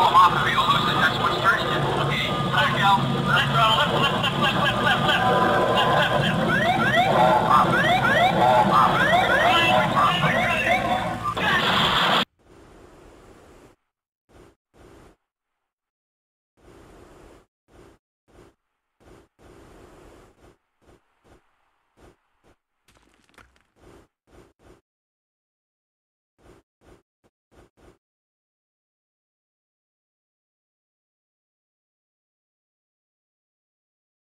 That's what's turning it. Okay, back out. Let's, let's.